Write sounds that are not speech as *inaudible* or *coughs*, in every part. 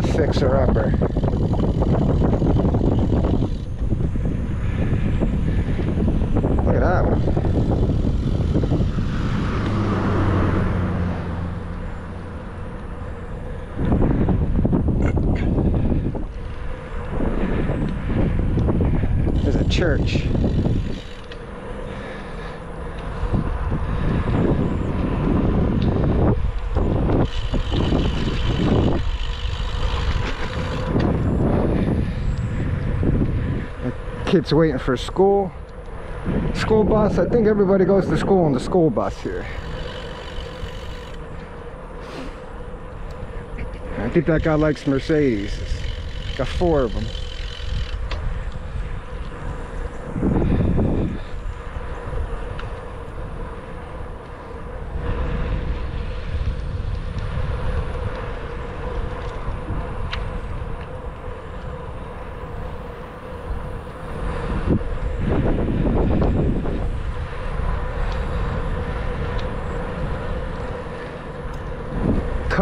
that fixer upper. Look at that one. There's a church. Kids waiting for school. School bus. I think everybody goes to school on the school bus here. I think that guy likes Mercedes. Got four of them.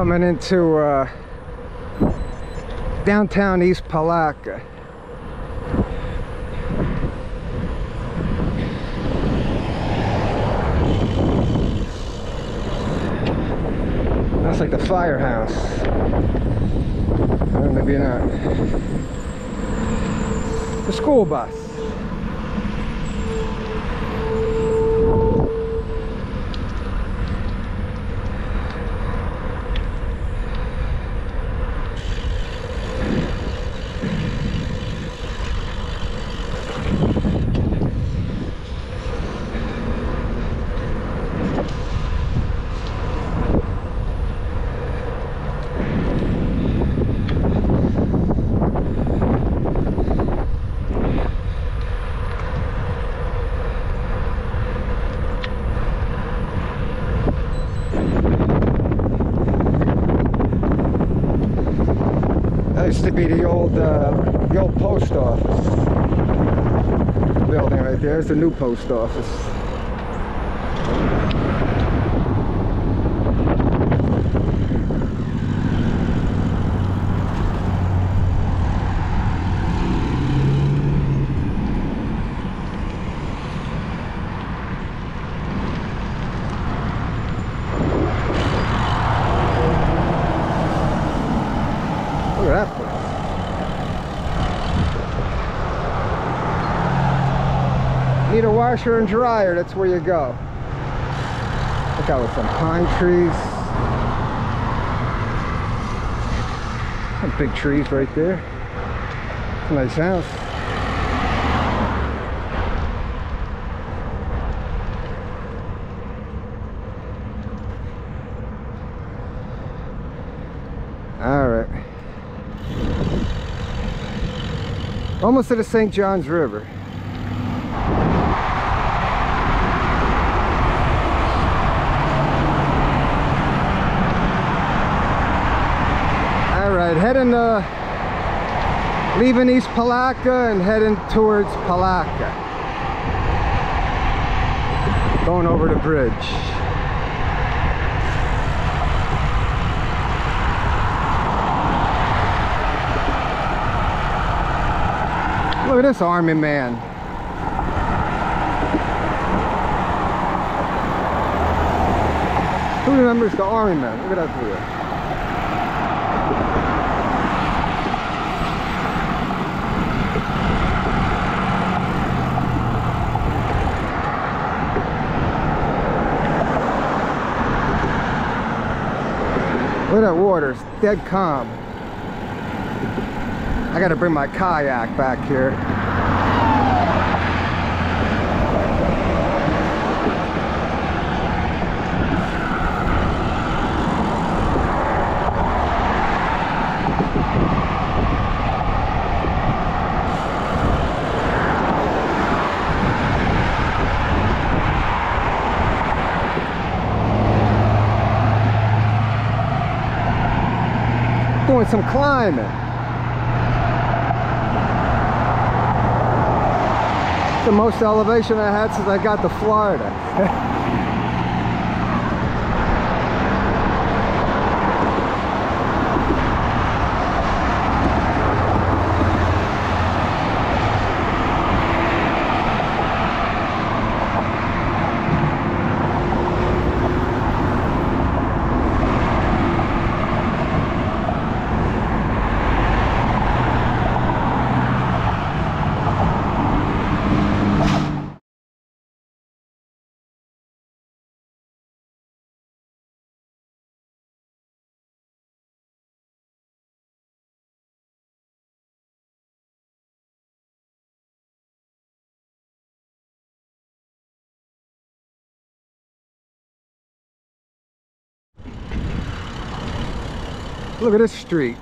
Coming into uh, downtown East Palatka. That's like the firehouse. Maybe not. The school bus. That used to be the old, uh, the old post office building right there. It's the new post office. Look at that place. And dryer, that's where you go. Look out with some pine trees. Some big trees right there. Nice house. All right. Almost to the St. Johns River. All heading uh, leaving East Palatka and heading towards Palatka. Going over the bridge. Look at this army man. Who remembers the army man? Look at that dude. Look at that water, it's dead calm. I gotta bring my kayak back here. Doing some climbing. the most elevation I had since I got to Florida. *laughs* Look at this street.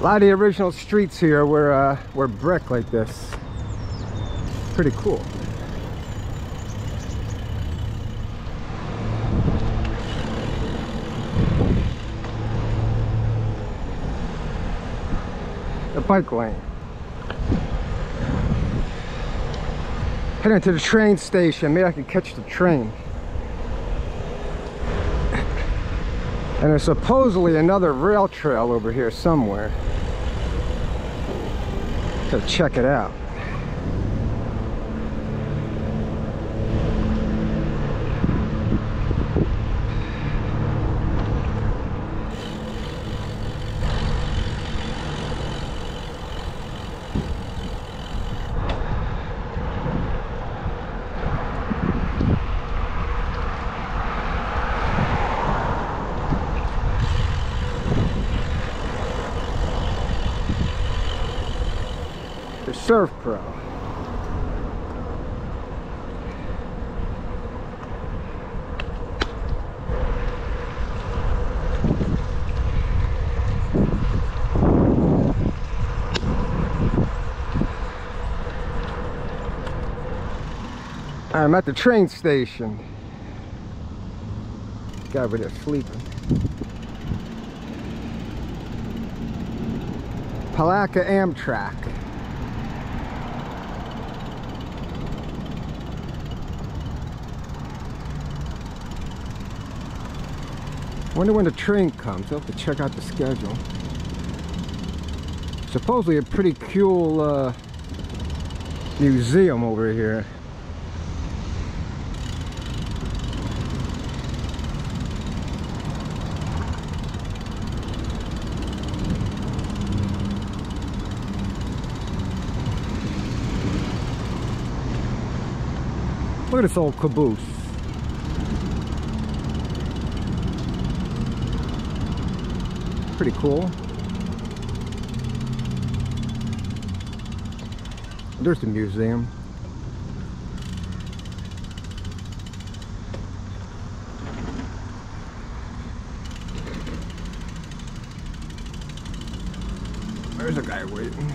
A lot of the original streets here were, uh, were brick like this. Pretty cool. The bike lane. Heading to the train station. Maybe I can catch the train. And there's supposedly another rail trail over here somewhere. Gotta check it out. The Surf Pro. I'm at the train station. Guy over there sleeping. Palatka Amtrak. Wonder when the train comes. I'll have to check out the schedule. Supposedly a pretty cool uh, museum over here. Look at this old caboose. Pretty cool. There's the museum. There's a guy waiting.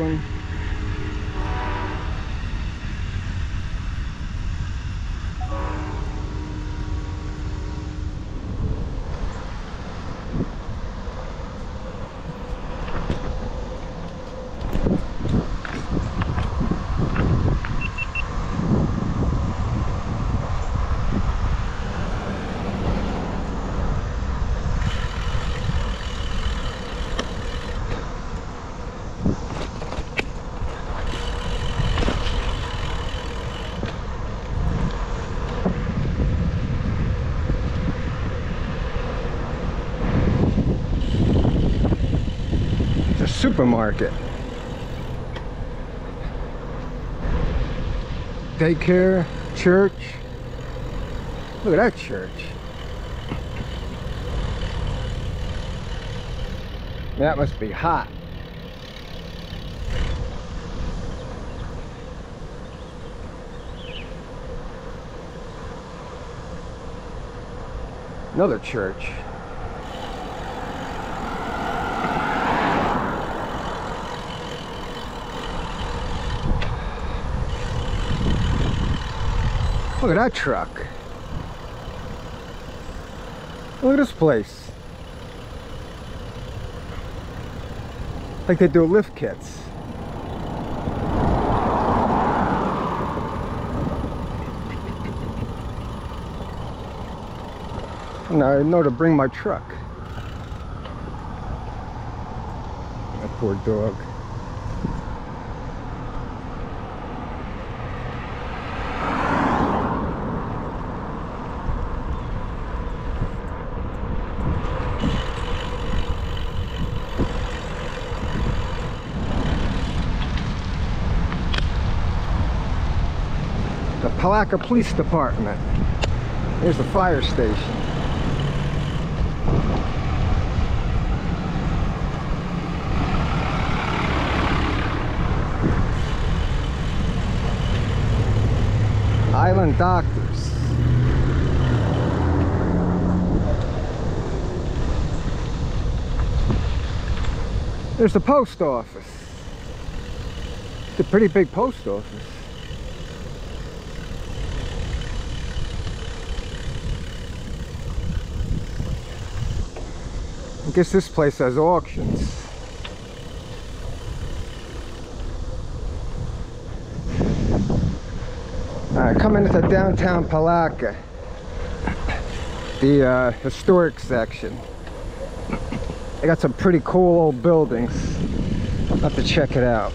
On supermarket. Daycare, church. Look at that church. That must be hot. Another church. Look at that truck. Look at this place. Like they do lift kits. Now I know to bring my truck. That poor dog. The Palatka Police Department. Here's the fire station. Island Doctors. There's the post office. It's a pretty big post office. I guess this place has auctions. Alright, coming into downtown Palatka. The uh, historic section. They got some pretty cool old buildings. I'll have to check it out.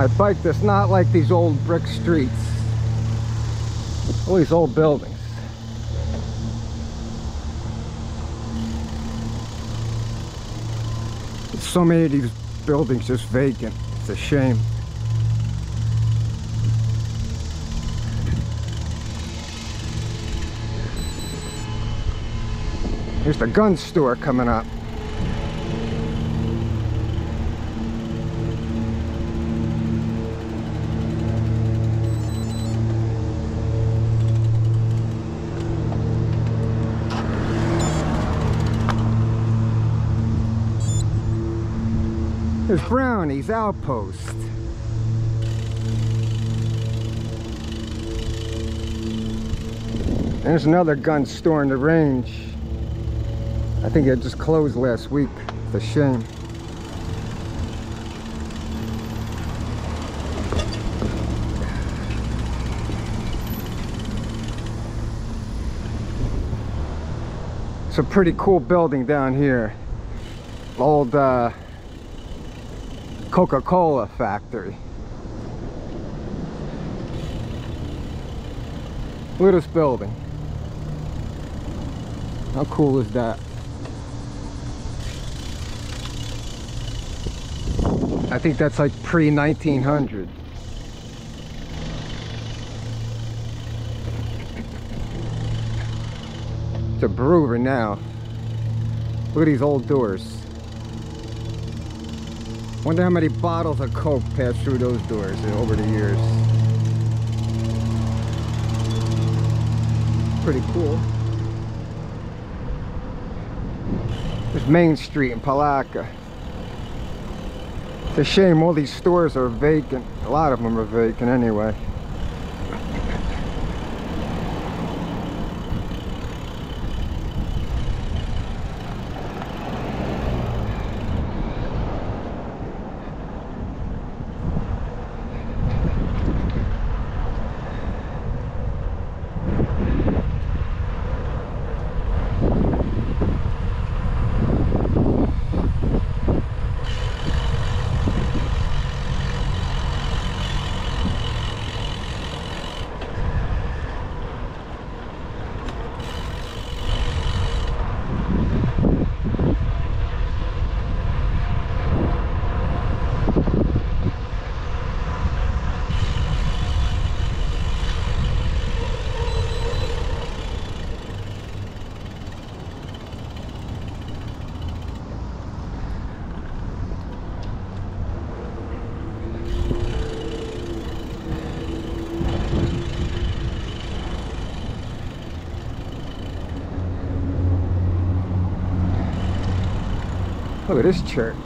My bike does not like these old brick streets. All these old buildings. There's so many of these buildings just vacant. It's a shame. Here's the gun store coming up. There's Brownie's Outpost. There's another gun store in the range. I think it just closed last week. It's a shame. It's a pretty cool building down here. Old uh, Coca-Cola factory. Look at this building. How cool is that? I think that's like pre-1900. It's a brewery now. Look at these old doors. Wonder how many bottles of Coke passed through those doors over the years. Pretty cool. There's Main Street in Palatka. It's a shame all these stores are vacant. A lot of them are vacant anyway. This church.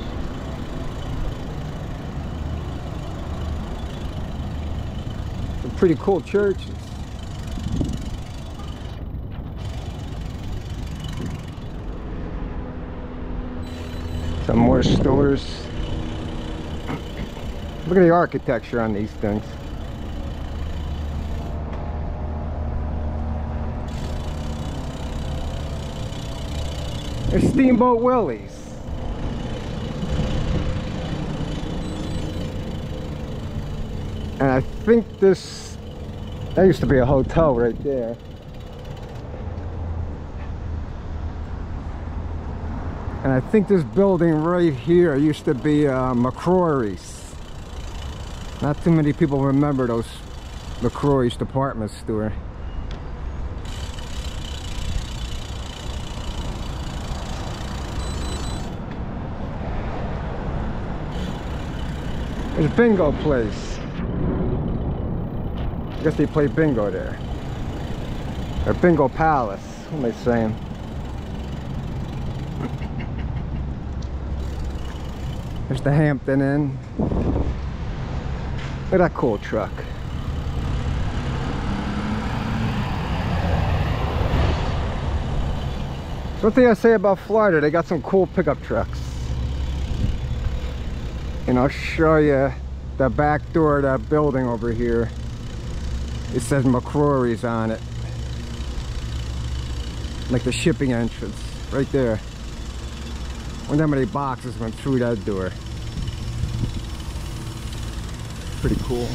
Some pretty cool churches. Some more stores. Look at the architecture on these things. There's Steamboat Willie's. And I think this, that used to be a hotel right there. And I think this building right here used to be uh, McCrory's. Not too many people remember those McCrory's department store. There's a bingo place. I guess they play bingo there. Or bingo palace. What am I saying? *coughs* There's the Hampton Inn. Look at that cool truck. So one thing I say about Florida, they got some cool pickup trucks. And I'll show you the back door of that building over here. It says McCrory's on it. Like the shipping entrance, right there. Wonder how many boxes went through that door. Pretty cool.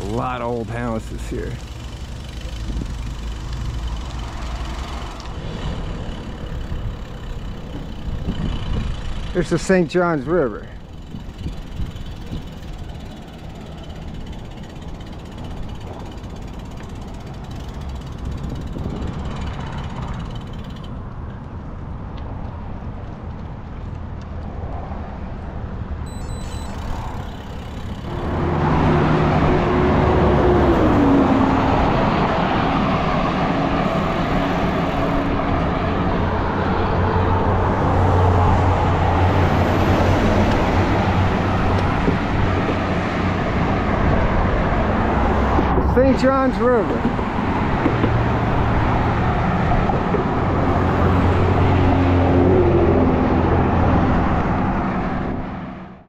A lot of old houses here. There's the St. Johns River. St. Johns River.